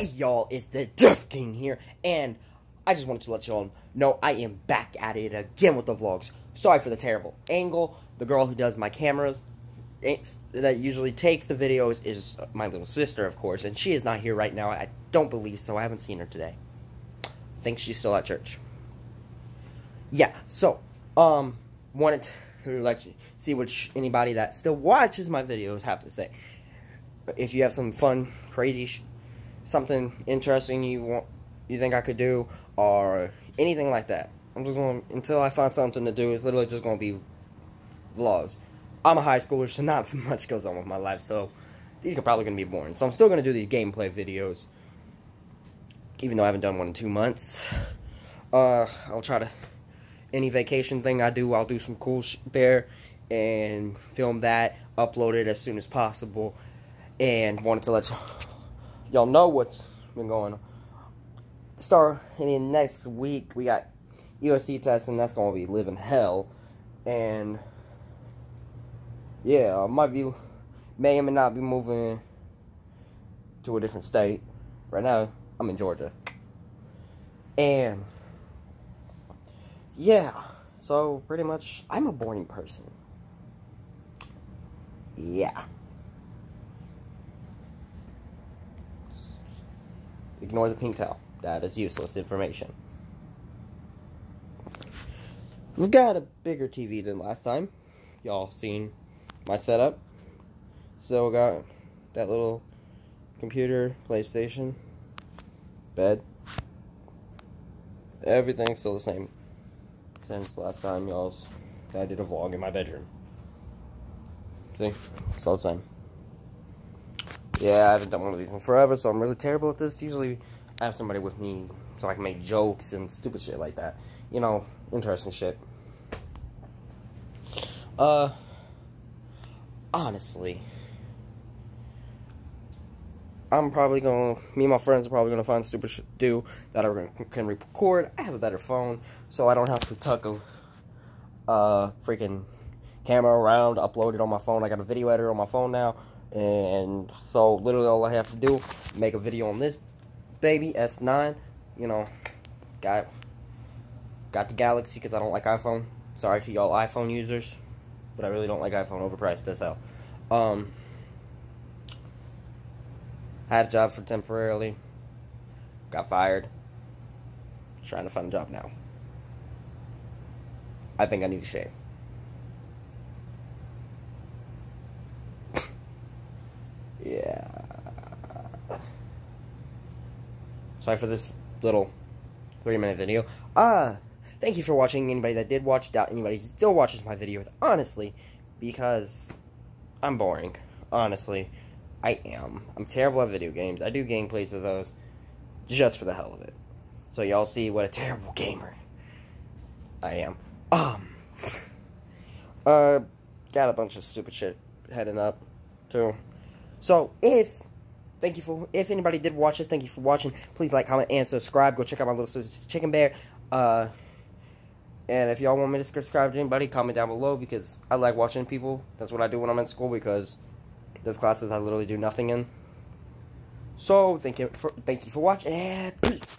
Hey y'all, it's the Death King here, and I just wanted to let y'all know I am back at it again with the vlogs. Sorry for the terrible angle. The girl who does my cameras that usually takes the videos is my little sister, of course, and she is not here right now. I don't believe so. I haven't seen her today. I think she's still at church. Yeah, so, um, wanted to let you see what anybody that still watches my videos have to say. If you have some fun, crazy something interesting you want you think I could do or anything like that. I'm just going until I find something to do. It's literally just going to be vlogs. I'm a high schooler, so not much goes on with my life, so these are probably going to be boring. So I'm still going to do these gameplay videos, even though I haven't done one in two months. Uh, I'll try to any vacation thing I do, I'll do some cool there and film that, upload it as soon as possible, and wanted to let y'all know what's been going on. Start and then next week we got USC tests and that's gonna be living hell. And yeah, I might be may or may not be moving to a different state. Right now, I'm in Georgia. And yeah, so pretty much I'm a boring person. Yeah. Ignore the pink towel. That is useless information. We've got a bigger TV than last time. Y'all seen my setup. Still got that little computer, PlayStation, bed. Everything's still the same since last time y'all's I did a vlog in my bedroom. See? It's all the same. Yeah, I haven't done one of these in forever, so I'm really terrible at this. Usually, I have somebody with me so I can make jokes and stupid shit like that. You know, interesting shit. Uh, honestly, I'm probably gonna, me and my friends are probably gonna find stupid shit do that I can record. I have a better phone, so I don't have to tuck a, uh, freaking camera around, upload it on my phone. I got a video editor on my phone now. And so literally all I have to do, make a video on this baby, S9. You know, got got the Galaxy because I don't like iPhone. Sorry to y'all iPhone users, but I really don't like iPhone overpriced as hell. Um, had a job for temporarily, got fired. Trying to find a job now. I think I need to shave. Sorry for this little three minute video. Uh, thank you for watching. Anybody that did watch, doubt anybody still watches my videos, honestly, because I'm boring. Honestly, I am. I'm terrible at video games. I do gameplays of those just for the hell of it. So y'all see what a terrible gamer I am. Um, uh, got a bunch of stupid shit heading up, too. So if thank you for if anybody did watch this, thank you for watching. Please like, comment, and subscribe. Go check out my little sister Chicken Bear. Uh, and if y'all want me to subscribe to anybody, comment down below because I like watching people. That's what I do when I'm in school because those classes I literally do nothing in. So thank you for thank you for watching and peace.